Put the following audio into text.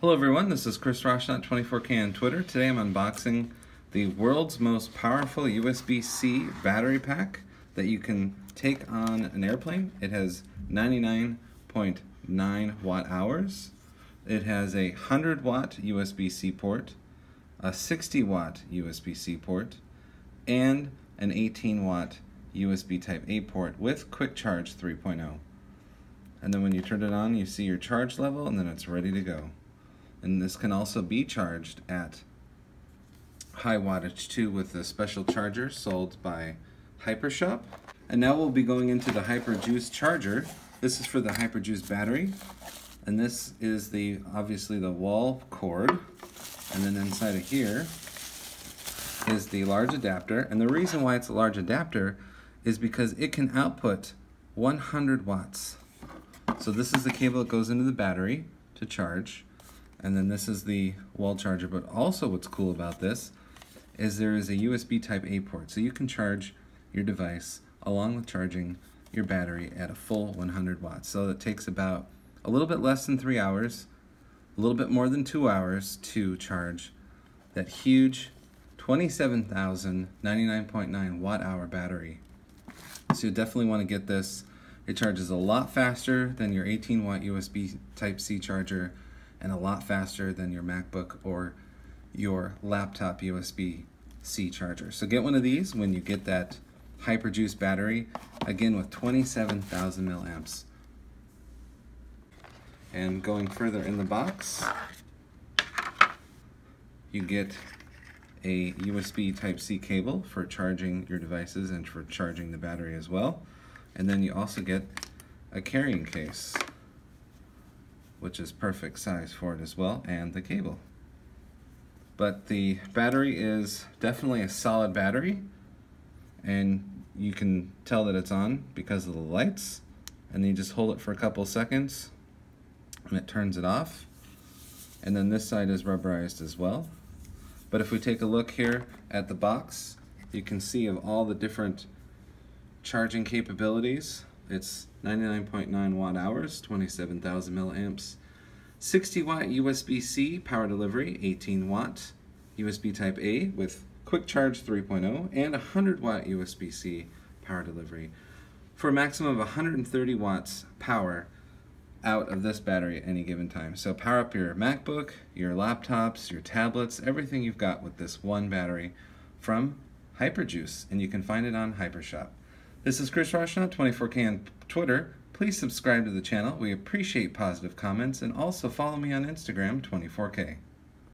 Hello everyone, this is Chris Rauschnot 24K on Twitter. Today I'm unboxing the world's most powerful USB-C battery pack that you can take on an airplane. It has 99.9 watt hours. It has a 100 watt USB-C port, a 60 watt USB-C port, and an 18 watt USB Type A port with Quick Charge 3.0. And then when you turn it on, you see your charge level and then it's ready to go. And this can also be charged at high wattage too with a special charger sold by Hypershop. And now we'll be going into the Hyperjuice charger. This is for the Hyperjuice battery. And this is the obviously the wall cord. And then inside of here is the large adapter. And the reason why it's a large adapter is because it can output 100 watts. So this is the cable that goes into the battery to charge. And then this is the wall charger. But also what's cool about this is there is a USB type A port. So you can charge your device along with charging your battery at a full 100 watts. So it takes about a little bit less than three hours, a little bit more than two hours to charge that huge 27,099.9 watt hour battery. So you definitely want to get this. It charges a lot faster than your 18 watt USB type C charger and a lot faster than your MacBook or your laptop USB C charger. So get one of these when you get that Hyperjuice battery, again with 27,000 milliamps. And going further in the box, you get a USB Type-C cable for charging your devices and for charging the battery as well. And then you also get a carrying case, which is perfect size for it as well, and the cable. But the battery is definitely a solid battery, and you can tell that it's on because of the lights. And then you just hold it for a couple seconds, and it turns it off. And then this side is rubberized as well. But if we take a look here at the box, you can see of all the different charging capabilities. It's 99.9 watt hours, 27,000 milliamps, 60 watt USB-C power delivery, 18 watt USB Type A with Quick Charge 3.0, and 100 watt USB-C power delivery for a maximum of 130 watts power out of this battery at any given time. So power up your MacBook, your laptops, your tablets, everything you've got with this one battery from Hyperjuice, and you can find it on Hypershop. This is Chris Rauschnot, 24K on Twitter. Please subscribe to the channel. We appreciate positive comments, and also follow me on Instagram, 24K.